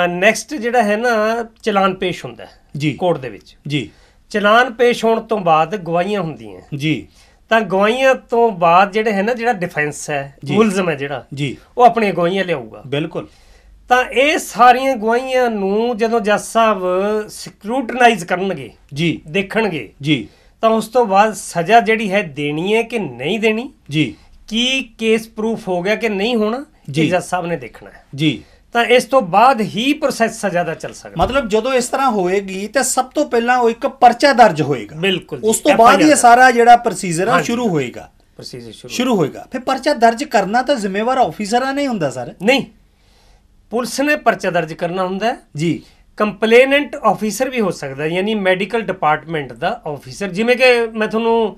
ਨੈਕਸਟ ਜਿਹੜਾ ਹੈ ਨਾ ਚਲਾਨ ਪੇਸ਼ ਹੁੰਦਾ ਜੀ। ਕੋਰਟ ਦੇ ਵਿੱਚ। ਜੀ। ਚਲਾਨ ਪੇਸ਼ ਹੋਣ ਤੋਂ ਬਾਅਦ ਗਵਾਹੀਆਂ ਹੁੰਦੀਆਂ ਜੀ। ਤਾਂ ਗਵਾਹੀਆਂ ਤੋਂ ਬਾਅਦ ਜਿਹੜੇ ਹੈ ਨਾ ਜਿਹੜਾ ਡਿਫੈਂਸ ਹੈ। ਮੁਲਜ਼ਮ ਹੈ ਜਿਹੜਾ ਜੀ। ਉਹ ਆਪਣੀਆਂ ਗਵਾਹੀਆਂ ਲਿਆਊਗਾ। ਬਿਲਕੁਲ। ਤਾਂ ਇਹ ਸਾਰੀਆਂ ਗਵਾਹੀਆਂ ਨੂੰ ਜਦੋਂ ਜੱਜ ਸਾਹਿਬ ਸਕਰੂਟਨਾਈਜ਼ ਕਰਨਗੇ ਜੀ। ਦੇਖਣਗੇ ਜੀ। ਤਾਂ ਉਸ ਤੋਂ ਬਾਅਦ ਸਜ਼ਾ ਜਿਹੜੀ ਹੈ ਦੇਣੀ ਹੈ ਕਿ ਨਹੀਂ ਦੇਣੀ? ਜੀ। ਕੀ ਕੇਸ ਪ੍ਰੂਫ ਹੋ ਗਿਆ ਕਿ ਨਹੀਂ ਹੋਣਾ। ਇਹ ਜੱਜ ਸਾਹਿਬ ਨੇ ਦੇਖਣਾ ਹੈ। ਜੀ। ਤਾਂ ਇਸ ਤੋਂ ਬਾਅਦ ਹੀ ਪ੍ਰੋਸੈਸ ਸਜ਼ਾ ਦਾ ਚੱਲ ਸਕਦਾ। ਮਤਲਬ ਜਦੋਂ ਇਸ ਤਰ੍ਹਾਂ ਹੋਏਗੀ ਤਾਂ ਸਭ ਤੋਂ ਪਹਿਲਾਂ ਉਹ ਇੱਕ ਪਰਚਾ ਦਰਜ ਹੋਏਗਾ। ਬਿਲਕੁਲ ਉਸ ਤੋਂ ਬਾਅਦ ਇਹ ਸਾਰਾ ਜਿਹੜਾ ਪ੍ਰੋਸੀਜਰ ਹਾਂਜੀ। ਸ਼ੁਰੂ ਹੋਏਗਾ। ਪ੍ਰੋਸੀਜਰ ਸ਼ੁਰੂ ਹੋਏਗਾ। ਫਿਰ ਪਰਚਾ ਦਰਜ ਕਰਨਾ ਤਾਂ ਜ਼ਿੰਮੇਵਾਰ ਆਫੀਸਰਾਂ ਨੇ ਹੁੰਦਾ ਸਰ? ਨਹੀਂ। ਪੁਲਿਸ ਨੇ ਪਰਚਾ ਦਰਜ ਕਰਨਾ ਹੁੰਦਾ ਹੈ। ਜੀ। ਕੰਪਲੇਨੈਂਟ ਆਫੀਸਰ ਵੀ ਹੋ ਸਕਦਾ ਯਾਨੀ ਮੈਡੀਕਲ ਡਿਪਾਰਟਮੈਂਟ ਦਾ ਆਫੀਸਰ। ਜਿਵੇਂ ਕਿ ਮੈਂ ਤੁਹਾਨੂੰ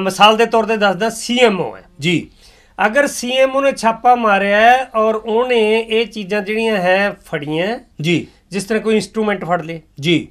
ਮਿਸਾਲ ਦੇ ਤੌਰ ਤੇ ਦੱਸਦਾ ਸੀਐਮਓ ਹੈ। ਜੀ। ਅਗਰ ਸੀਐਮਓ ਨੇ ਛਾਪਾ ਮਾਰਿਆ ਹੈ ਔਰ ਉਹਨੇ ਇਹ ਚੀਜ਼ਾਂ ਜਿਹੜੀਆਂ ਹੈ ਫੜੀਆਂ ਜੀ। ਜਿਸ ਤਰ੍ਹਾਂ ਕੋਈ ਇਨਸਟਰੂਮੈਂਟ ਫੜ ਲੇ ਜੀ।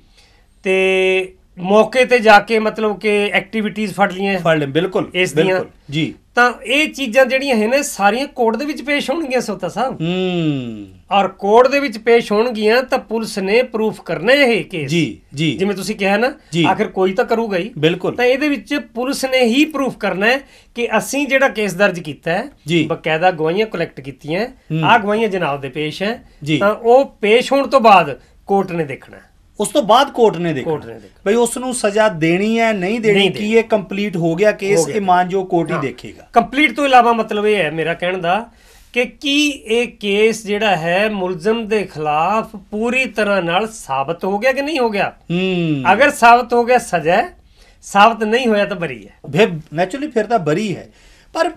ਤੇ ਮੌਕੇ ਤੇ ਜਾ ਕੇ ਮਤਲਬ ਕਿ ਐਕਟੀਵਿਟੀਆਂ ਫੜ ਲਈਆਂ ਫੜ ਲੈ ਬਿਲਕੁਲ ਇਸ ਦੀਆਂ- ਬਿਲਕੁਲ ਜੀ ਤਾਂ ਇਹ ਚੀਜ਼ਾਂ ਜਿਹੜੀਆਂ ਹੈ ਨੇ ਸਾਰੀਆਂ ਕੋਰਟ ਦੇ ਵਿੱਚ ਪੇਸ਼ ਹੋਣਗੀਆਂ ਸੋਤਾ ਸਾਹਿਬ ਹੂੰ ਔਰ ਕੋਰਟ ਦੇ ਵਿੱਚ ਪੇਸ਼ ਹੋਣਗੀਆਂ ਤਾਂ ਪੁਲਿਸ ਨੇ ਪ੍ਰੂਫ ਕਰਨਾ ਹੈ ਇਹ ਕੇਸ ਜੀ ਜੀ ਜਿਵੇਂ ਤੁਸੀਂ ਕਿਹਾ ਨਾ। ਆਖਿਰ ਕੋਈ ਤਾਂ ਕਰੂਗਾ ਹੀ ਬਿਲਕੁਲ ਤਾਂ ਇਹਦੇ ਵਿੱਚ ਪੁਲਿਸ ਨੇ ਹੀ ਪ੍ਰੂਫ ਕਰਨਾ ਹੈ ਕਿ ਅਸੀਂ ਜਿਹੜਾ ਕੇਸ ਦਰਜ ਕੀਤਾ। ਹੈ ਬਕਾਇਦਾ ਗਵਾਹੀਆਂ ਕਲੈਕਟ ਕੀਤੀਆਂ। ਆਹ ਗਵਾਹੀਆਂ ਜਨਾਬ ਦੇ ਪੇਸ਼ ਹੈ। ਤਾਂ ਉਹ ਪੇਸ਼ ਹੋਣ ਤੋਂ ਬਾਅਦ ਕੋਰਟ ਨੇ ਦੇਖਣਾ। ਉਸ ਤੋਂ ਬਾਅਦ ਕੋਰਟ ਨੇ ਦੇਖਣਾ। ਬਈ ਉਸ ਨੂੰ ਸਜ਼ਾ ਦੇਣੀ ਹੈ ਨਹੀਂ ਦੇਣੀ ਕੀ ਇਹ ਕੰਪਲੀਟ ਹੋ ਗਿਆ ਕੇਸ। ਇਹ ਮਾਨਜੋ ਕੋਰਟ ਹੀ। ਦੇਖੇਗਾ। ਕੰਪਲੀਟ ਤੋਂ ਇਲਾਵਾ ਮਤਲਬ ਇਹ ਹੈ ਮੇਰਾ ਕਹਿਣ ਦਾ ਕਿ ਕੀ ਇਹ ਕੇਸ ਜਿਹੜਾ ਹੈ ਮੁਲਜ਼ਮ ਦੇ ਖਿਲਾਫ ਪੂਰੀ ਤਰ੍ਹਾਂ ਨਾਲ ਸਾਬਤ ਹੋ ਗਿਆ ਕਿ ਨਹੀਂ ਹੋ ਗਿਆ? ਹੂੰ। ਅਗਰ ਸਾਬਤ ਹੋ ਗਿਆ ਸਜ਼ਾ ਸਾਬਤ ਨਹੀਂ ਹੋਇਆ ਤਾਂ ਬਰੀ ਹੈ। ਫਿਰ ਨੈਚੁਰਲੀ ਫਿਰ ਤਾਂ ਬਰੀ ਹੈ। ਪਰ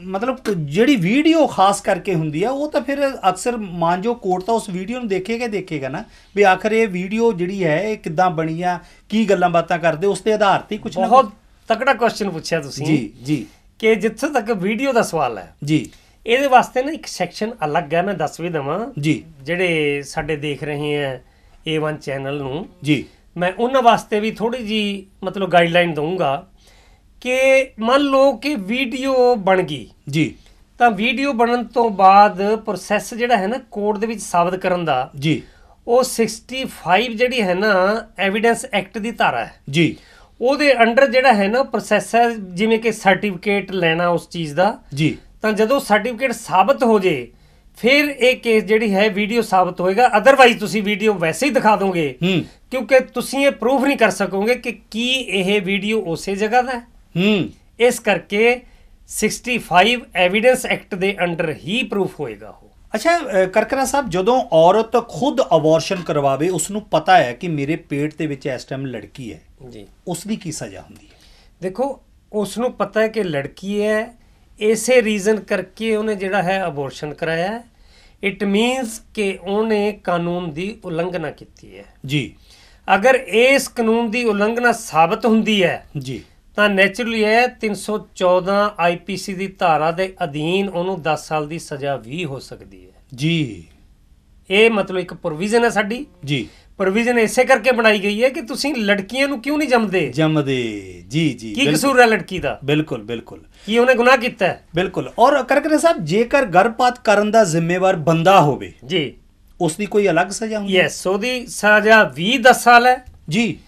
ਮਤਲਬ ਜਿਹੜੀ ਵੀਡੀਓ ਖਾਸ ਕਰਕੇ ਹੁੰਦੀ ਆ ਉਹ ਤਾਂ ਫਿਰ ਅਕਸਰ ਮਾਨਜੋ ਕੋਰਟ ਤਾਂ ਉਸ ਵੀਡੀਓ ਨੂੰ ਦੇਖੇਗਾ ਦੇਖੇਗਾ ਨਾ ਵੀ ਆਖਰ ਇਹ ਵੀਡੀਓ ਜਿਹੜੀ ਹੈ ਇਹ ਕਿੱਦਾਂ ਬਣੀ ਆ ਕੀ ਗੱਲਾਂ ਬਾਤਾਂ ਕਰਦੇ ਉਸ ਦੇ ਆਧਾਰ ਤੇ ਕੁਝ ਨਾ ਬਹੁਤ ਤਕੜਾ ਕੁਐਸਚਨ ਪੁੱਛਿਆ ਤੁਸੀਂ। ਜੀ ਜੀ। ਕਿ ਜਿੱਥੇ ਤੱਕ ਵੀਡੀਓ ਦਾ ਸਵਾਲ ਹੈ ਜੀ। ਇਹਦੇ ਵਾਸਤੇ ਨਾ ਇੱਕ ਸੈਕਸ਼ਨ ਅਲੱਗ ਹੈ ਮੈਂ ਦੱਸ ਵੀ ਦਵਾਂ। ਜੀ। ਜਿਹੜੇ ਸਾਡੇ ਦੇਖ ਰਹੇ ਹੈ A1 ਚੈਨਲ ਨੂੰ। ਜੀ। ਮੈਂ ਉਹਨਾਂ ਵਾਸਤੇ ਵੀ ਥੋੜੀ ਜੀ ਮਤਲਬ ਗਾਈਡਲਾਈਨ ਦਊਂਗਾ। ਕਿ ਮੰਨ ਲਓ ਕਿ ਵੀਡੀਓ ਬਣ ਗਈ। ਜੀ। ਤਾਂ ਵੀਡੀਓ ਬਣਨ ਤੋਂ ਬਾਅਦ ਪ੍ਰੋਸੈਸ ਜਿਹੜਾ ਹੈ ਨਾ ਕੋਰਟ ਦੇ ਵਿੱਚ ਸਾਬਤ ਕਰਨ ਦਾ ਜੀ। ਉਹ 65 ਜਿਹੜੀ ਹੈ ਨਾ ਐਵੀਡੈਂਸ ਐਕਟ ਦੀ ਧਾਰਾ ਹੈ। ਜੀ। ਉਹਦੇ ਅੰਡਰ ਜਿਹੜਾ ਹੈ ਨਾ ਪ੍ਰੋਸੈਸ ਹੈ ਜਿਵੇਂ ਕਿ ਸਰਟੀਫਿਕੇਟ ਲੈਣਾ ਉਸ ਚੀਜ਼ ਦਾ। ਜੀ। ਤਾਂ ਜਦੋਂ ਸਰਟੀਫਿਕੇਟ ਸਾਬਤ ਹੋ ਜੇ ਫਿਰ ਇਹ ਕੇਸ ਜਿਹੜੀ ਹੈ ਵੀਡੀਓ ਸਾਬਤ ਹੋਏਗਾ। ਅਦਰਵਾਈਜ਼ ਤੁਸੀਂ ਵੀਡੀਓ ਵੈਸੇ ਹੀ ਦਿਖਾ ਦੋਗੇ। ਹੂੰ। ਕਿਉਂਕਿ ਤੁਸੀਂ ਇਹ ਪ੍ਰੂਫ ਨਹੀਂ ਕਰ ਸਕੋਗੇ ਕਿ ਕੀ ਇਹ ਵੀਡੀਓ ਉਸੇ ਜਗ੍ਹਾ ਦਾ ਹੈ। ਹੂੰ। ਇਸ ਕਰਕੇ 65 ਐਵੀਡੈਂਸ ਐਕਟ ਦੇ ਅੰਡਰ ਹੀ ਪ੍ਰੂਫ ਹੋਏਗਾ ਉਹ। ਅੱਛਾ ਕਰਕਰਾ ਸਾਹਿਬ ਜਦੋਂ ਔਰਤ ਖੁਦ ਅਬੋਰਸ਼ਨ ਕਰਵਾਵੇ ਉਸ ਨੂੰ ਪਤਾ ਹੈ ਕਿ ਮੇਰੇ ਪੇਟ ਦੇ ਵਿੱਚ ਇਸ ਟਾਈਮ ਲੜਕੀ ਹੈ। ਜੀ। ਉਸ ਦੀ ਕੀ ਸਜ਼ਾ ਹੁੰਦੀ ਹੈ? ਦੇਖੋ ਉਸ ਨੂੰ ਪਤਾ ਹੈ ਕਿ ਲੜਕੀ ਹੈ। ਇਸੇ ਰੀਜ਼ਨ ਕਰਕੇ ਉਹਨੇ ਜਿਹੜਾ ਹੈ ਅਬੋਰਸ਼ਨ ਕਰਾਇਆ। ਇਟ ਮੀਨਸ ਕਿ ਉਹਨੇ ਕਾਨੂੰਨ ਦੀ ਉਲੰਘਣਾ ਕੀਤੀ ਹੈ। ਜੀ। ਅਗਰ ਇਸ ਕਾਨੂੰਨ ਦੀ ਉਲੰਘਣਾ ਸਾਬਤ ਹੁੰਦੀ ਹੈ ਜੀ। ਤਾਂ ਨੇਚਰਲੀ ਹੈ 314 ਆਈਪੀਸੀ ਦੀ ਧਾਰਾ ਦੇ ਅਧੀਨ ਉਹਨੂੰ 10 ਸਾਲ ਦੀ ਸਜ਼ਾ ਵੀ ਹੋ ਸਕਦੀ ਹੈ। ਜੀ। ਇਹ ਮਤਲਬ ਇੱਕ ਪ੍ਰੋਵੀਜ਼ਨ ਹੈ ਸਾਡੀ। ਜੀ। ਪ੍ਰੋਵੀਜ਼ਨ ਇਸੇ ਕਰਕੇ ਬਣਾਈ ਗਈ ਹੈ ਕਿ ਤੁਸੀਂ ਲੜਕੀਆਂ ਨੂੰ ਕਿਉਂ ਨਹੀਂ ਜੰਮਦੇ? ਜੰਮਦੇ। ਜੀ ਜੀ ਕੀ ਕਸੂਰ ਹੈ ਲੜਕੀ ਦਾ? ਬਿਲਕੁਲ ਬਿਲਕੁਲ। ਕੀ ਉਹਨੇ ਗੁਨਾਹ ਕੀਤਾ? ਹੈ ਬਿਲਕੁਲ। ਔਰ ਕਰਕਰਾ ਸਾਹਿਬ ਜੇਕਰ ਗਰਭਪਾਤ ਕਰਨ ਦਾ ਜ਼ਿੰਮੇਵਾਰ ਬੰਦਾ ਹੋਵੇ ਜੀ। ਉਸ ਦੀ ਕੋਈ ਅਲੱਗ ਸਜ਼ਾ ਹੁੰਦੀ ਹੈ? ਯੈਸ ਉਹਦੀ ਸਜ਼ਾ ਵੀ 10 ਸਾਲ ਹੈ। ਜੀ।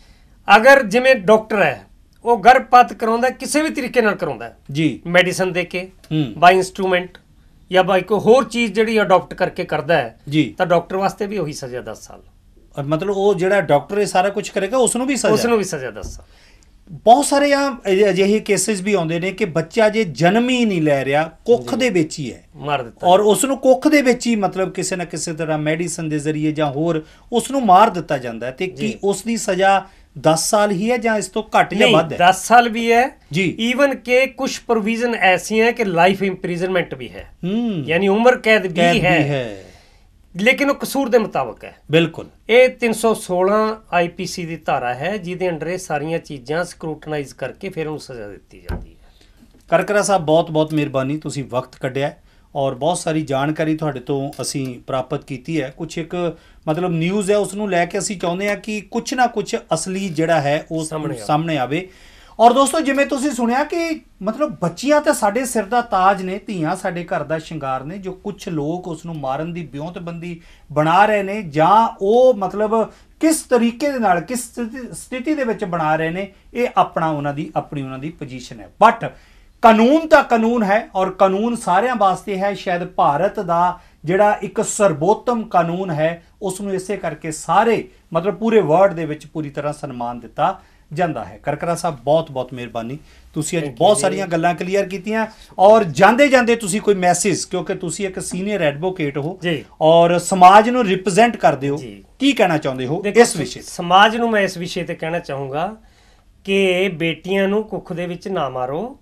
ਅਗਰ ਜਿਵੇਂ ਡਾਕਟਰ ਹੈ ਉਹ ਗਰਭਪਾਤ ਕਰਾਉਂਦਾ ਕਿਸੇ ਵੀ ਤਰੀਕੇ ਨਾਲ ਕਰਾਉਂਦਾ ਜੀ। ਮੈਡੀਸਨ ਦੇ ਕੇ ਬਾਈ ਇਨਸਟਰੂਮੈਂਟ ਜਾਂ ਬਾਈ ਕੋਈ ਹੋਰ ਚੀਜ਼ ਜਿਹੜੀ ਅਡਾਪਟ ਕਰਕੇ ਕਰਦਾ ਹੈ ਜੀ। ਤਾਂ ਡਾਕਟਰ ਵਾਸਤੇ ਵੀ ਉਹੀ ਸਜ਼ਾ 10 ਸਾਲ। ਔਰ ਮਤਲਬ ਉਹ ਜਿਹੜਾ ਡਾਕਟਰ ਇਹ ਸਾਰਾ ਕੁਝ ਕਰੇਗਾ ਉਸ ਨੂੰ ਵੀ ਸਜ਼ਾ ਉਸ ਨੂੰ ਵੀ ਸਜ਼ਾ 10 ਸਾਲ। ਬਹੁਤ ਸਾਰੇ ਆ ਅਜਿ- ਅਜਿਹੇ ਕੇਸਿਸ ਵੀ ਆਉਂਦੇ ਨੇ ਕਿ ਬੱਚਾ ਜੇ ਜਨਮ ਹੀ ਨਹੀਂ ਲੈ ਰਿਹਾ ਕੁੱਖ ਦੇ ਵਿੱਚ ਹੀ ਹੈ। ਮਾਰ ਦਿੱਤਾ। ਔਰ ਉਸ ਨੂੰ ਕੁੱਖ ਦੇ ਵਿੱਚ ਹੀ ਮਤਲਬ ਕਿਸੇ ਨਾ ਕਿਸੇ ਤਰ੍ਹਾਂ ਮੈਡੀਸਨ ਦੇ ਜ਼ਰੀਏ ਜਾਂ ਹੋਰ ਉਸ ਨੂੰ ਮਾਰ ਦਿੱਤਾ ਜਾਂਦਾ ਤੇ ਕੀ। ਉਸ ਦੀ ਸਜ਼ਾ 10 ਸਾਲ ਹੀ ਹੈ ਜਾਂ ਇਸ ਤੋਂ ਘੱਟ ਜਾਂ ਵੱਧ ਹੈ? 10 ਸਾਲ ਵੀ ਹੈ। ਜੀ। ਈਵਨ ਕਿ ਕੁਝ ਪ੍ਰੋਵੀਜ਼ਨ ਐਸੀ ਹੈ ਕਿ ਲਾਈਫ ਇੰਪ੍ਰਿਜ਼ਨਮੈਂਟ ਵੀ ਹੈ। ਹੂੰ। ਯਾਨੀ ਉਮਰ ਕੈਦ ਵੀ ਕੈਦ ਹੈ ਵੀ ਹੈ। ਲੇਕਿਨ ਉਹ ਕਸੂਰ ਦੇ ਮੁਤਾਬਕ ਹੈ। ਬਿਲਕੁਲ। ਇਹ 316 ਆਈਪੀਸੀ ਦੀ ਧਾਰਾ ਹੈ ਜਿਹਦੇ ਅੰਡਰ ਇਹ ਸਾਰੀਆਂ ਚੀਜ਼ਾਂ ਸਕਰੂਟਨਾਈਜ਼ ਕਰਕੇ ਫਿਰ ਉਹਨੂੰ ਸਜ਼ਾ ਦਿੱਤੀ ਜਾਂਦੀ ਹੈ। ਕਰਕਰਾ ਸਾਹਿਬ ਬਹੁਤ ਬਹੁਤ ਮਿਹਰਬਾਨੀ ਤੁਸੀਂ ਵਕਤ ਕੱਢਿਆ ਔਰ ਬਹੁਤ ਸਾਰੀ ਜਾਣਕਾਰੀ ਤੁਹਾਡੇ ਤੋਂ ਅਸੀਂ ਪ੍ਰਾਪਤ ਕੀਤੀ ਹੈ। ਕੁਝ ਇੱਕ ਮਤਲਬ ਨਿਊਜ਼ ਹੈ ਉਸ ਨੂੰ ਲੈ ਕੇ ਅਸੀਂ ਚਾਹੁੰਦੇ ਹਾਂ ਕਿ ਕੁਝ ਨਾ ਕੁਝ ਅਸਲੀ ਜਿਹੜਾ ਹੈ ਉਹ ਸਾਹਮਣੇ ਆਵੇ। ਸਾਹਮਣੇ ਆਵੇ ਔਰ ਦੋਸਤੋ ਜਿਵੇਂ ਤੁਸੀਂ ਸੁਣਿਆ ਕਿ ਮਤਲਬ ਬੱਚੀਆਂ ਤਾਂ ਸਾਡੇ ਸਿਰ ਦਾ ਤਾਜ ਨੇ ਧੀਆਂ ਸਾਡੇ ਘਰ ਦਾ ਸ਼ਿੰਗਾਰ ਨੇ ਜੋ ਕੁਝ ਲੋਕ ਉਸ ਨੂੰ ਮਾਰਨ ਦੀ ਬਿਉਂਤਬੰਦੀ ਬਣਾ ਰਹੇ ਨੇ ਜਾਂ ਉਹ ਮਤਲਬ ਕਿਸ ਤਰੀਕੇ ਦੇ ਨਾਲ ਕਿਸ ਸਥਿਤੀ ਦੇ ਵਿੱਚ ਬਣਾ ਰਹੇ ਨੇ ਇਹ ਆਪਣਾ ਉਹਨਾਂ ਦੀ ਆਪਣੀ ਉਹਨਾਂ ਦੀ ਪੋਜੀਸ਼ਨ ਹੈ ਬਟ ਕਾਨੂੰਨ ਤਾਂ ਕਾਨੂੰਨ ਹੈ ਔਰ ਕਾਨੂੰਨ ਸਾਰਿਆਂ ਵਾਸਤੇ ਹੈ ਸ਼ਾਇਦ ਭਾਰਤ ਦਾ ਜਿਹੜਾ ਇੱਕ ਸਰਬੋਤਮ ਕਾਨੂੰਨ ਹੈ ਉਸ ਨੂੰ ਇਸੇ ਕਰਕੇ ਸਾਰੇ ਮਤਲਬ ਪੂਰੇ ਵਰਲਡ ਦੇ ਵਿੱਚ ਪੂਰੀ ਤਰ੍ਹਾਂ ਸਨਮਾਨ ਦਿੱਤਾ ਜਾਂਦਾ ਹੈ ਕਰਕਰਾ ਸਾਹਿਬ ਬਹੁਤ ਬਹੁਤ ਮਿਹਰਬਾਨੀ ਤੁਸੀਂ ਅੱਜ ਬਹੁਤ। ਸਾਰੀਆਂ ਗੱਲਾਂ ਕਲੀਅਰ ਕੀਤੀਆਂ ਔਰ ਜਾਂਦੇ ਜਾਂਦੇ ਤੁਸੀਂ ਕੋਈ ਮੈਸੇਜ ਕਿਉਂਕਿ ਤੁਸੀਂ ਇੱਕ ਸੀਨੀਅਰ ਐਡਵੋਕੇਟ ਹੋ। ਔਰ ਸਮਾਜ ਨੂੰ ਰਿਪਰੈਜ਼ੈਂਟ ਕਰਦੇ ਹੋ। ਕੀ ਕਹਿਣਾ ਚਾਹੁੰਦੇ ਹੋ ਇਸ ਵਿਸ਼ੇ? ਸਮਾਜ ਨੂੰ ਮੈਂ ਇਸ ਵਿਸ਼ੇ ਤੇ ਕਹਿਣਾ ਚਾਹੂੰਗਾ ਕਿ ਬੇਟੀਆਂ ਨੂੰ ਕੁੱਖ ਦੇ ਵਿੱਚ ਨਾ ਮਾਰੋ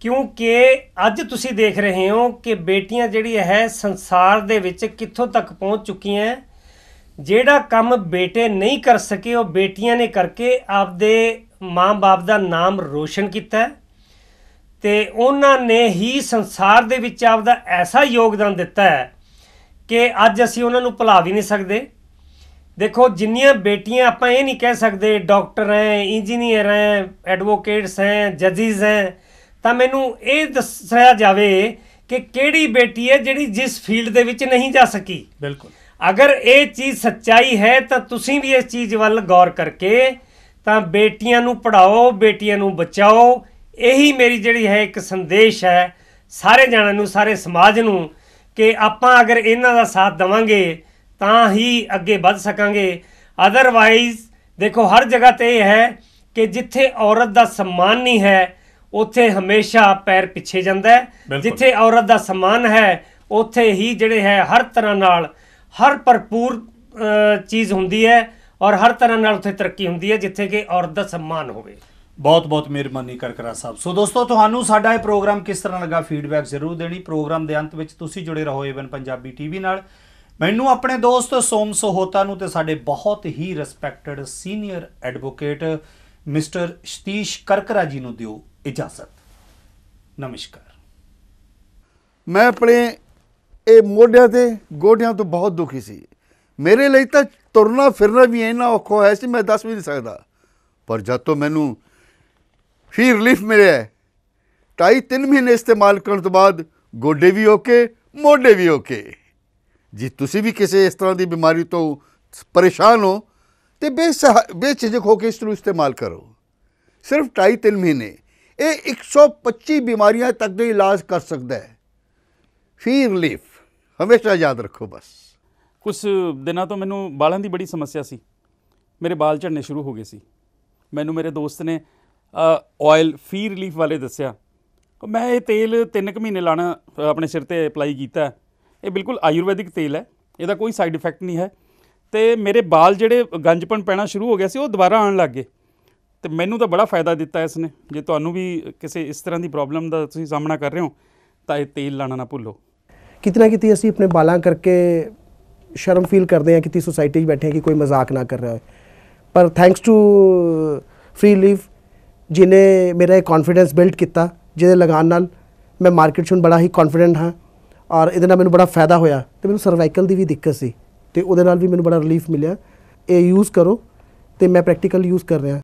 ਕਿਉਂਕਿ ਅੱਜ ਤੁਸੀਂ ਦੇਖ ਰਹੇ ਹੋ ਕਿ ਬੇਟੀਆਂ ਜਿਹੜੀ ਹੈ ਸੰਸਾਰ ਦੇ ਵਿੱਚ ਕਿੱਥੋਂ ਤੱਕ ਪਹੁੰਚ ਚੁੱਕੀਆਂ ਜਿਹੜਾ ਕੰਮ ਬੇਟੇ ਨਹੀਂ ਕਰ ਸਕੇ, ਉਹ ਬੇਟੀਆਂ ਨੇ ਕਰਕੇ ਆਪਦੇ ਮਾਂ-ਬਾਪ ਦਾ ਨਾਮ ਰੋਸ਼ਨ ਕੀਤਾ ਹੈ ਤੇ ਉਹਨਾਂ ਨੇ ਹੀ ਸੰਸਾਰ ਦੇ ਵਿੱਚ ਆਪਦਾ ਐਸਾ ਯੋਗਦਾਨ ਦਿੱਤਾ ਹੈ ਕਿ ਅੱਜ ਅਸੀਂ ਉਹਨਾਂ ਨੂੰ ਭੁਲਾ ਵੀ ਨਹੀਂ ਸਕਦੇ। ਦੇਖੋ, ਜਿੰਨੀਆਂ ਬੇਟੀਆਂ ਆਪਾਂ ਇਹ ਨਹੀਂ ਕਹਿ ਸਕਦੇ, ਡਾਕਟਰ ਹੈ, ਇੰਜੀਨੀਅਰ ਹੈ, ਐਡਵੋਕੇਟਸ ਹੈ ਜੱਜਿਸ ਹੈ ਤਾਂ ਮੈਨੂੰ ਇਹ ਦੱਸਿਆ ਜਾਵੇ ਕਿ ਕਿਹੜੀ ਬੇਟੀ ਹੈ ਜਿਹੜੀ ਜਿਸ ਫੀਲਡ ਦੇ ਵਿੱਚ ਨਹੀਂ ਜਾ ਸਕੀ? ਬਿਲਕੁਲ। ਅਗਰ ਇਹ ਚੀਜ਼ ਸੱਚਾਈ ਹੈ ਤਾਂ ਤੁਸੀਂ ਵੀ ਇਸ ਚੀਜ਼ ਵੱਲ ਗੌਰ ਕਰਕੇ ਤਾਂ ਬੇਟੀਆਂ ਨੂੰ ਪੜ੍ਹਾਓ ਬੇਟੀਆਂ ਨੂੰ ਬਚਾਓ। ਇਹੀ ਮੇਰੀ ਜਿਹੜੀ ਹੈ ਇੱਕ ਸੰਦੇਸ਼ ਹੈ ਸਾਰੇ ਜਣਾਂ ਨੂੰ ਸਾਰੇ ਸਮਾਜ ਨੂੰ ਕਿ ਆਪਾਂ ਅਗਰ ਇਹਨਾਂ ਦਾ ਸਾਥ ਦਵਾਂਗੇ ਤਾਂ ਹੀ ਅੱਗੇ ਵੱਧ ਸਕਾਂਗੇ। ਅਦਰਵਾਈਜ਼ ਦੇਖੋ ਹਰ ਜਗ੍ਹਾ ਤੇ ਇਹ ਹੈ ਕਿ ਜਿੱਥੇ ਔਰਤ ਦਾ ਸਨਮਾਨ ਨਹੀਂ ਹੈ ਉੱਥੇ ਹਮੇਸ਼ਾ ਪੈਰ ਪਿੱਛੇ ਜਾਂਦਾ ਹੈ। ਜਿੱਥੇ ਔਰਤ ਦਾ ਸਨਮਾਨ ਹੈ ਉੱਥੇ ਹੀ ਜਿਹੜੇ ਹੈ ਹਰ ਤਰ੍ਹਾਂ ਨਾਲ ਹਰ ਭਰਪੂਰ ਚੀਜ਼ ਹੁੰਦੀ ਹੈ ਔਰ ਹਰ ਤਰ੍ਹਾਂ ਨਾਲ ਉੱਥੇ ਤਰੱਕੀ ਹੁੰਦੀ ਹੈ ਜਿੱਥੇ ਕਿ ਔਰਤ ਦਾ ਸਨਮਾਨ ਹੋਵੇ। ਬਹੁਤ ਬਹੁਤ ਮਿਹਰਬਾਨੀ ਕਰਕਰਾ ਸਾਹਿਬ। ਸੋ ਦੋਸਤੋ ਤੁਹਾਨੂੰ ਸਾਡਾ ਇਹ ਪ੍ਰੋਗਰਾਮ ਕਿਸ ਤਰ੍ਹਾਂ ਲੱਗਾ ਫੀਡਬੈਕ ਜ਼ਰੂਰ ਦੇਣੀ। ਪ੍ਰੋਗਰਾਮ ਦੇ ਅੰਤ ਵਿੱਚ ਤੁਸੀਂ ਜੁੜੇ ਰਹੋ ਏਵਨ ਪੰਜਾਬੀ ਟੀਵੀ ਨਾਲ। ਮੈਨੂੰ ਆਪਣੇ ਦੋਸਤ ਸੋਮ ਸੋਹੋਤਾ ਨੂੰ ਤੇ ਸਾਡੇ ਬਹੁਤ ਹੀ respected senior advocate mister Satish Karkara ji ਨੂੰ ਦਿਓ। ਇਜਾਜ਼ਤ। ਨਮਸਕਾਰ। ਮੈਂ ਆਪਣੇ ਇਹ ਮੋਢਿਆਂ ਤੇ ਗੋਡਿਆਂ ਤੋਂ ਬਹੁਤ ਦੁਖੀ ਸੀ। ਮੇਰੇ ਲਈ ਤਾਂ ਤੁਰਨਾ ਫਿਰਨਾ ਵੀ ਇੰਨਾ ਔਖਾ ਹੋਇਆ ਸੀ, ਮੈਂ ਦੱਸ ਵੀ ਨਹੀਂ ਸਕਦਾ। ਪਰ ਜਦ ਤੋਂ ਮੈਨੂੰ ਫੀ ਰਿਲੀਫ ਮਿਲਿਆ ਢਾਈ ਤਿੰਨ ਮਹੀਨੇ ਇਸਤੇਮਾਲ ਕਰਨ ਤੋਂ ਬਾਅਦ ਗੋਡੇ ਵੀ ਓਕੇ ਮੋਢੇ ਵੀ ਓਕੇ ਜੇ ਤੁਸੀਂ ਵੀ ਕਿਸੇ ਇਸ ਤਰ੍ਹਾਂ ਦੀ ਬਿਮਾਰੀ ਤੋਂ ਪਰੇਸ਼ਾਨ ਹੋ, ਤੇ ਬੇਸਹਾ, ਬੇਝਿਜਕ ਹੋ ਕੇ ਇਸ ਨੂੰ ਇਸਤੇਮਾਲ ਕਰੋ। ਸਿਰਫ ਢਾਈ ਤਿੰਨ ਮਹੀਨੇ ਇਹ 125 ਬਿਮਾਰੀਆਂ ਤੱਕ ਦੇ ਇਲਾਜ ਕਰ ਸਕਦਾ ਹੈ। ਫੀ ਰਿਲੀਫ ਹਮੇਸ਼ਾ ਯਾਦ ਰੱਖੋ ਬਸ। ਕੁਝ ਦਿਨਾਂ ਤੋਂ ਮੈਨੂੰ ਬਾਲਾਂ ਦੀ ਬੜੀ ਸਮੱਸਿਆ ਸੀ। ਮੇਰੇ ਬਾਲ ਝੜਨੇ ਸ਼ੁਰੂ ਹੋ ਗਏ ਸੀ। ਮੈਨੂੰ ਮੇਰੇ ਦੋਸਤ ਨੇ ਆਇਲ ਫੀ ਰਿਲੀਫ ਵਾਲੇ ਦੱਸਿਆ। ਮੈਂ ਇਹ ਤੇਲ 3 ਕੁ ਮਹੀਨੇ ਲਾਣਾ ਆਪਣੇ ਸਿਰ ਤੇ ਅਪਲਾਈ ਕੀਤਾ। ਇਹ ਬਿਲਕੁਲ ਆਯੁਰਵੈਦਿਕ ਤੇਲ ਹੈ। ਇਹਦਾ ਕੋਈ ਸਾਈਡ ਇਫੈਕਟ ਨਹੀਂ ਹੈ। ਤੇ ਮੇਰੇ ਬਾਲ ਜਿਹੜੇ ਗੰਜਪਣ ਪੈਣਾ ਸ਼ੁਰੂ ਹੋ ਗਿਆ ਸੀ, ਉਹ ਦੁਬਾਰਾ ਆਉਣ ਲੱਗ ਗਏ। ਤੇ ਮੈਨੂੰ ਤਾਂ ਬੜਾ ਫਾਇਦਾ ਦਿੱਤਾ ਇਸ ਨੇ ਜੇ ਤੁਹਾਨੂੰ ਵੀ ਕਿਸੇ ਇਸ ਤਰ੍ਹਾਂ ਦੀ ਪ੍ਰੋਬਲਮ ਦਾ ਤੁਸੀਂ ਸਾਹਮਣਾ ਕਰ ਰਹੇ ਹੋ, ਤਾਂ ਇਹ ਤੇਲ ਲਾਣਾ ਨਾ ਭੁੱਲੋ। ਕਿਤੇ ਨਾ ਕਿਤੇ ਅਸੀਂ ਆਪਣੇ ਬਾਲਾਂ ਕਰਕੇ ਸ਼ਰਮ ਫੀਲ ਕਰਦੇ ਹਾਂ ਕਿਤੇ ਸੋਸਾਇਟੀ 'ਚ ਬੈਠੇ ਹਾਂ ਕਿ ਕੋਈ ਮਜ਼ਾਕ ਨਾ ਕਰ ਰਿਹਾ ਹੋਏ। ਪਰ ਥੈਂਕਸ ਟੂ ਫ੍ਰੀ ਲੀਵ ਜਿਨੇ ਮੇਰਾ ਇਹ ਕੌਨਫੀਡੈਂਸ ਬਿਲਡ ਕੀਤਾ, ਜਿਹਦੇ ਲਗਾਨ ਨਾਲ ਮੈਂ ਮਾਰਕੀਟ 'ਚ ਹੁਣ ਬੜਾ ਹੀ ਕੌਨਫੀਡੈਂਟ ਹਾਂ ਔਰ ਇਹਦੇ ਨਾਲ ਮੈਨੂੰ ਬੜਾ ਫਾਇਦਾ ਹੋਇਆ ਤੇ ਮੈਨੂੰ ਸਰਵਾਈਕਲ ਦੀ ਵੀ ਦਿੱਕਤ ਸੀ ਤੇ ਉਹਦੇ ਨਾਲ ਵੀ ਮੈਨੂੰ ਬੜਾ ਰਿਲੀਫ ਮਿਲਿਆ। ਇਹ ਯੂਜ਼ ਕਰੋ ਤੇ ਮੈਂ ਪ੍ਰੈਕਟੀਕਲ ਯੂਜ਼ ਕਰ ਰਿਹਾ।